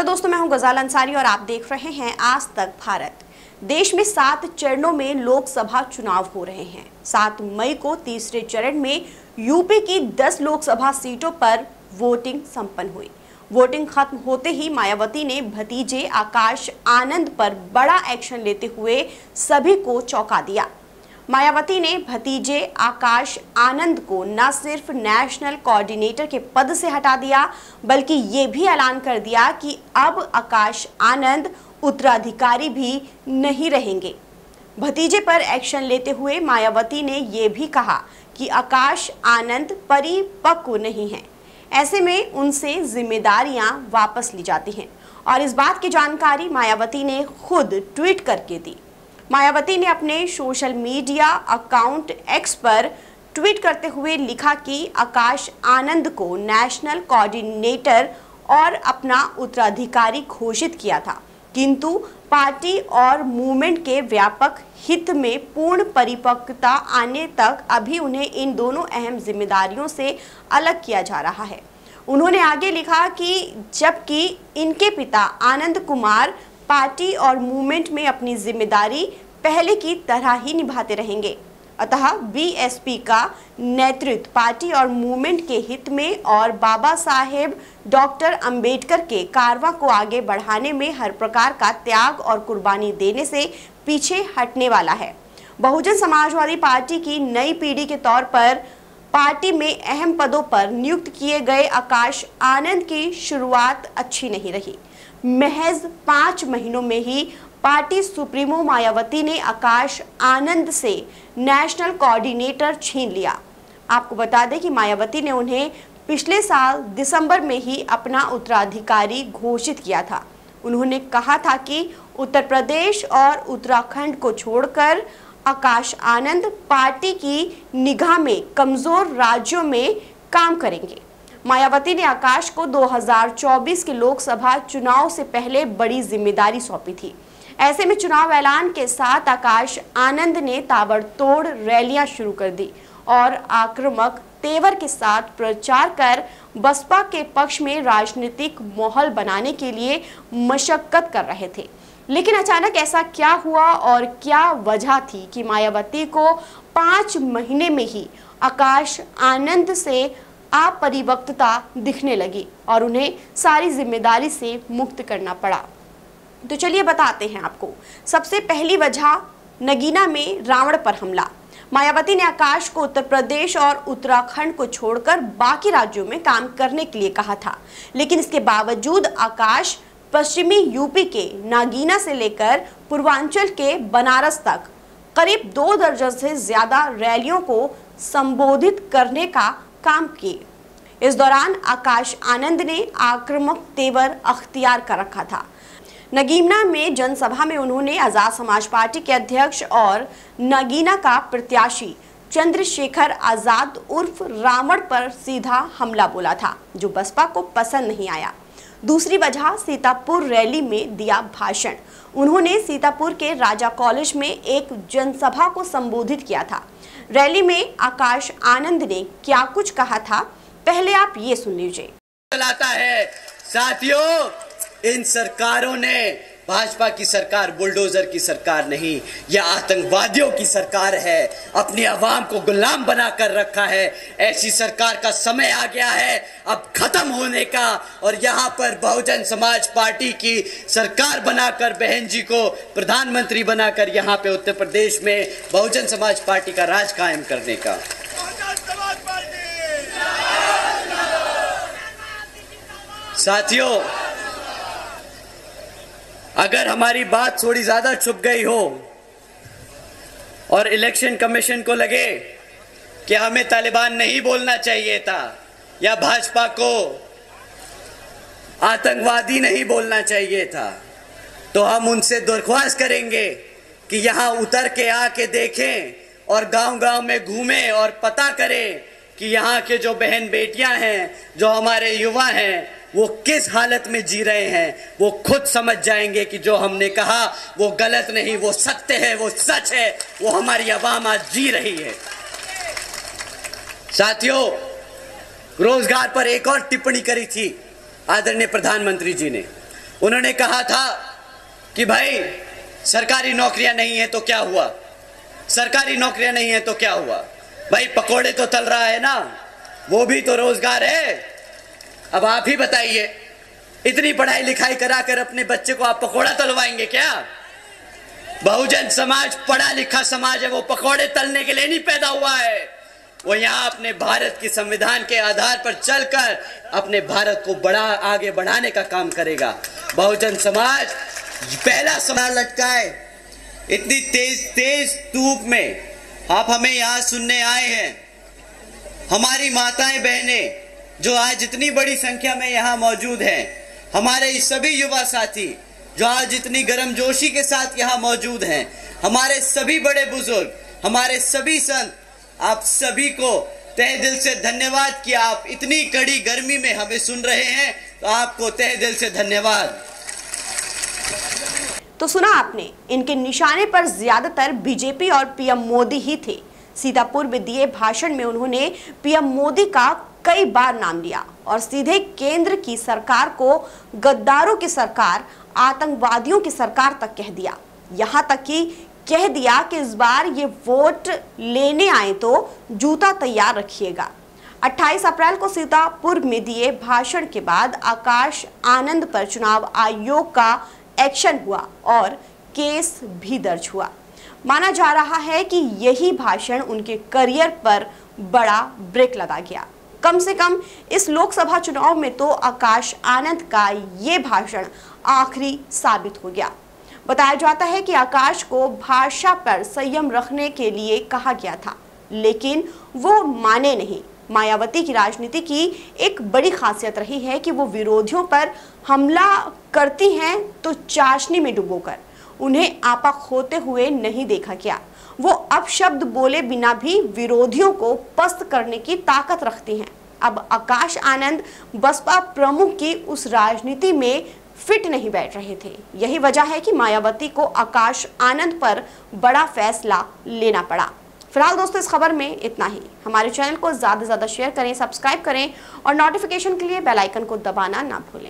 Hello दोस्तों, मैं हूँ गजाल अंसारी और आप देख रहे हैं आज तक भारत। देश में सात चरणों में लोकसभा चुनाव हो रहे हैं। सात मई को तीसरे चरण में यूपी की 10 लोकसभा सीटों पर वोटिंग संपन्न हुई। वोटिंग खत्म होते ही मायावती ने भतीजे आकाश आनंद पर बड़ा एक्शन लेते हुए सभी को चौंका दिया। मायावती ने भतीजे आकाश आनंद को न सिर्फ़ नेशनल कोऑर्डिनेटर के पद से हटा दिया, बल्कि ये भी ऐलान कर दिया कि अब आकाश आनंद उत्तराधिकारी भी नहीं रहेंगे। भतीजे पर एक्शन लेते हुए मायावती ने यह भी कहा कि आकाश आनंद परिपक्व नहीं है। ऐसे में उनसे जिम्मेदारियाँ वापस ली जाती हैं। और इस बात की जानकारी मायावती ने खुद ट्वीट करके दी। मायावती ने अपने सोशल मीडिया अकाउंट एक्स पर ट्वीट करते हुए लिखा कि आकाश आनंद को नेशनल कोऑर्डिनेटर और अपना उत्तराधिकारी घोषित किया था। किंतु पार्टी और मूवमेंट के व्यापक हित में पूर्ण परिपक्वता आने तक अभी उन्हें इन दोनों अहम जिम्मेदारियों से अलग किया जा रहा है। उन्होंने आगे लिखा कि जबकि इनके पिता आनंद कुमार पार्टी और मूवमेंट में अपनी ज़िम्मेदारी पहले की तरह ही निभाते रहेंगे। अतः बीएसपी का नेतृत्व पार्टी और मूवमेंट के हित में और बाबा साहेब, डॉक्टर अंबेडकर के कारवा को आगे बढ़ाने में हर प्रकार का त्याग और कुर्बानी देने से पीछे हटने वाला है। बहुजन समाजवादी पार्टी की नई पीढ़ी के तौर पर पार्टी में अहम पदों पर नियुक्त किए गए आकाश आनंद की शुरुआत अच्छी नहीं रही। महज पाँच महीनों में ही पार्टी सुप्रीमो मायावती ने आकाश आनंद से नेशनल कोऑर्डिनेटर छीन लिया। आपको बता दें कि मायावती ने उन्हें पिछले साल दिसंबर में ही अपना उत्तराधिकारी घोषित किया था। उन्होंने कहा था कि उत्तर प्रदेश और उत्तराखंड को छोड़कर आकाश आनंद पार्टी की निगाह में कमज़ोर राज्यों में काम करेंगे। मायावती ने आकाश को 2024 के लोकसभा चुनाव से पहले बड़ी ज़िम्मेदारी सौंपी थी। ऐसे में चुनाव ऐलान के साथ आकाश आनंद ने ताबड़तोड़ रैलियाँ शुरू कर दी और आक्रामक तेवर के साथ प्रचार कर बसपा के पक्ष में राजनीतिक माहौल बनाने के लिए मशक्कत कर रहे थे। लेकिन अचानक ऐसा क्या हुआ और क्या वजह थी कि मायावती को पाँच महीने में ही आकाश आनंद से अपरिवक्तता दिखने लगी और उन्हें सारी ज़िम्मेदारी से मुक्त करना पड़ा। तो चलिए बताते हैं आपको। सबसे पहली वजह, नगीना में रावण पर हमला। मायावती ने आकाश को उत्तर प्रदेश और उत्तराखंड को छोड़कर बाकी राज्यों में काम करने के लिए कहा था। लेकिन इसके बावजूद आकाश पश्चिमी यूपी के नागीना से लेकर पूर्वांचल के बनारस तक करीब दो दर्जन से ज़्यादा रैलियों को संबोधित करने का काम किए। इस दौरान आकाश आनंद ने आक्रामक तेवर अख्तियार कर रखा था। नगीना में जनसभा में उन्होंने आज़ाद समाज पार्टी के अध्यक्ष और नगीना का प्रत्याशी चंद्रशेखर आज़ाद उर्फ़ रावण पर सीधा हमला बोला था, जो बसपा को पसंद नहीं आया। दूसरी वजह, सीतापुर रैली में दिया भाषण। उन्होंने सीतापुर के राजा कॉलेज में एक जनसभा को संबोधित किया था। रैली में आकाश आनंद ने क्या कुछ कहा था, पहले आप ये सुन लीजिए। चलाता है। साथियों इन सरकारों ने, भाजपा की सरकार, बुलडोजर की सरकार नहीं, यह आतंकवादियों की सरकार है। अपनी आवाम को गुलाम बनाकर रखा है। ऐसी सरकार का समय आ गया है, अब खत्म होने का। और यहाँ पर बहुजन समाज पार्टी की सरकार बनाकर, बहन जी को प्रधानमंत्री बनाकर यहाँ पे उत्तर प्रदेश में बहुजन समाज पार्टी का राज कायम करने का। साथियों अगर हमारी बात थोड़ी ज़्यादा छुप गई हो और इलेक्शन कमीशन को लगे कि हमें तालिबान नहीं बोलना चाहिए था या भाजपा को आतंकवादी नहीं बोलना चाहिए था तो हम उनसे दरख्वास्त करेंगे कि यहाँ उतर के आके देखें और गांव-गांव में घूमें और पता करें कि यहाँ के जो बहन बेटियाँ हैं, जो हमारे युवा हैं वो किस हालत में जी रहे हैं, वो खुद समझ जाएँगे कि जो हमने कहा, वो गलत नहीं, वो सत्य है, वो सच है, वो हमारी आवाम आज जी रही है। साथियों, रोज़गार पर एक और टिप्पणी करी थी आदरणीय प्रधानमंत्री जी ने। उन्होंने कहा था कि भाई, सरकारी नौकरियाँ नहीं है तो क्या हुआ? सरकारी नौकरियाँ नहीं है तो क्या हुआ? भाई, पकोड़े तो तल रहा है ना, वो भी तो रोज़गार है। अब आप ही बताइए, इतनी पढ़ाई लिखाई कराकर अपने बच्चे को आप पकौड़ा तलवाएँगे क्या? बहुजन समाज, पढ़ा लिखा समाज है, वो पकौड़े तलने के लिए नहीं पैदा हुआ है। वो यहाँ अपने भारत की संविधान के आधार पर चलकर अपने भारत को बड़ा, आगे बढ़ाने का काम करेगा। बहुजन समाज, पहला समाज लटकाए। इतनी तेज तेज धूप में आप हमें यहाँ सुनने आए हैं। हमारी माताएँ, बहनें जो आज इतनी बड़ी संख्या में यहाँ मौजूद हैं। हमारे सभी युवा साथी जो आज इतनी गर्मजोशी के साथ यहाँ मौजूद हैं। हमारे सभी बड़े बुज़ुर्ग, हमारे सभी संत, आप सभी को तह दिल से धन्यवाद कि आप इतनी कड़ी गर्मी में हमें सुन रहे हैं। तो आपको तह दिल से धन्यवाद। तो सुना आपने, इनके निशाने पर ज़्यादातर बीजेपी और पीएम मोदी ही थे। सीतापुर में दिए भाषण में उन्होंने पीएम मोदी का कई बार नाम लिया और सीधे केंद्र की सरकार को, गद्दारों की सरकार, आतंकवादियों की सरकार तक कह दिया। यहाँ तक कि कह दिया कि इस बार ये वोट लेने आए तो जूता तैयार रखिएगा। 28 अप्रैल को सीतापुर में दिए भाषण के बाद आकाश आनंद पर चुनाव आयोग का एक्शन हुआ और केस भी दर्ज हुआ। माना जा रहा है कि यही भाषण उनके करियर पर बड़ा ब्रेक लगा गया। कम से कम इस लोकसभा चुनाव में तो आकाश आनंद का ये भाषण आखिरी साबित हो गया। बताया जाता है कि आकाश को भाषा पर संयम रखने के लिए कहा गया था, लेकिन वो माने नहीं। मायावती की राजनीति की एक बड़ी खासियत रही है कि वो विरोधियों पर हमला करती हैं तो चाशनी में डुबोकर, उन्हें आपा खोते हुए नहीं देखा गया। वो अब शब्द बोले बिना भी विरोधियों को पस्त करने की ताकत रखती हैं। अब आकाश आनंद बसपा प्रमुख की उस राजनीति में फिट नहीं बैठ रहे थे। यही वजह है कि मायावती को आकाश आनंद पर बड़ा फैसला लेना पड़ा। फ़िलहाल दोस्तों, इस खबर में इतना ही। हमारे चैनल को ज़्यादा से ज़्यादा शेयर करें सब्सक्राइब करें और नोटिफिकेशन के लिए बेल आइकन को दबाना ना भूलें।